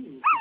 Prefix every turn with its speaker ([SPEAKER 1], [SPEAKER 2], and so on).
[SPEAKER 1] Ooh.